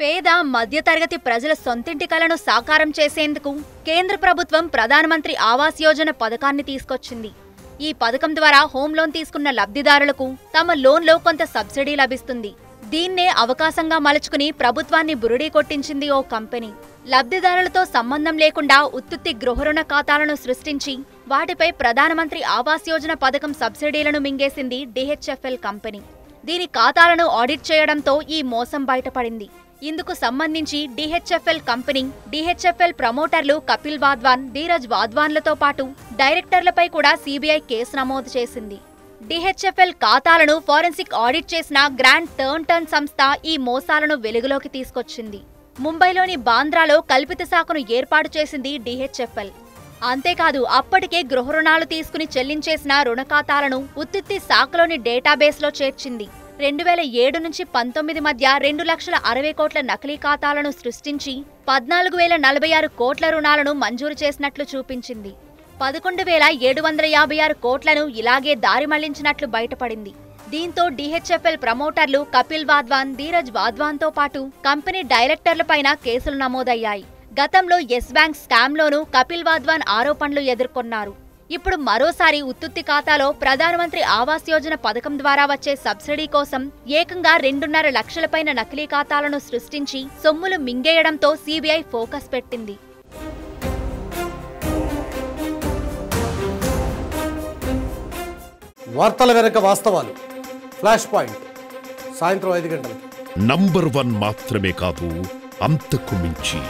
పేద మధ్యతరగతి ప్రజల సొంతింటి కలను సాకారం చేసేందుకు కేంద్ర ప్రభుత్వం ప్రధానమంత్రి ఆవాస్ యోజన పథకాన్ని తీసుకొచ్చింది. ఈ పథకం ద్వారా హోమ్ లోన్ తీసుకున్న లబ్ధిదారులకు తమ లోన్లో కొంత సబ్సిడీ లభిస్తుంది. దీన్నే అవకాశంగా మలుచుకుని ప్రభుత్వాన్ని బురుడీ కొట్టించింది ఓ కంపెనీ. లబ్ధిదారులతో సంబంధం లేకుండా ఉత్తుత్తి గృహరుణ ఖాతాలను సృష్టించి వాటిపై ప్రధానమంత్రి ఆవాస్ యోజన పథకం సబ్సిడీలను మింగేసింది డిహెచ్ఎఫ్ఎల్ కంపెనీ. దీని ఖాతాలను ఆడిట్ చేయడంతో ఈ మోసం బయటపడింది. ఇందుకు సంబంధించి డిహెచ్ఎఫ్ఎల్ కంపెనీ డిహెచ్ఎఫ్ఎల్ ప్రమోటర్లు కపిల్ వాద్వాన్ ధీరజ్ వాద్వాన్లతో పాటు డైరెక్టర్లపై కూడా సీబీఐ కేసు నమోదు చేసింది. డిహెచ్ఎఫ్ఎల్ ఖాతాలను ఫోరెన్సిక్ ఆడిట్ చేసిన గ్రాండ్ టర్న్ టర్న్ సంస్థ ఈ మోసాలను వెలుగులోకి తీసుకొచ్చింది. ముంబైలోని బాంద్రాలో కల్పిత శాఖను ఏర్పాటు చేసింది డిహెచ్ఎఫ్ఎల్. అంతేకాదు అప్పటికే గృహ రుణాలు తీసుకుని చెల్లించేసిన రుణ ఖాతాలను ఉత్తిత్తి శాఖలోని డేటాబేస్లో చేర్చింది. రెండు వేల ఏడు నుంచి పంతొమ్మిది మధ్య రెండు లక్షల అరవై కోట్ల నకిలీ ఖాతాలను సృష్టించి పద్నాలుగు వేల నలభై ఆరు కోట్ల రుణాలను మంజూరు చేసినట్లు చూపించింది. పదకొండు వేల ఏడు వందల యాభై ఆరు కోట్లను ఇలాగే దారి మళ్ళించినట్లు బయటపడింది. దీంతో డిహెచ్ఎఫ్ఎల్ ప్రమోటర్లు కపిల్ వాధ్వాన్ ధీరజ్ వాధ్వాన్తో పాటు కంపెనీ డైరెక్టర్లపైన కేసులు నమోదయ్యాయి. గతంలో ఎస్ బ్యాంక్ స్కామ్లోనూ కపిల్ వాధ్వాన్ ఆరోపణలు ఎదుర్కొన్నారు. ఇప్పుడు మరోసారి ఉత్తుత్తి ఖాతాలో ప్రధానమంత్రి ఆవాస్ యోజన పథకం ద్వారా వచ్చే సబ్సిడీ కోసం ఏకంగా రెండున్నర లక్షలపైన నకిలీ ఖాతాలను సృష్టించి సొమ్ములు మింగేయడంతో సీబీఐ ఫోకస్ పెట్టింది. వార్తల వెనక వాస్తవాలు. Flash point. సాయంత్రం ఐదు గంటలకు. నంబర్ వన్ మాత్రమే కాదు అంతకు మించి.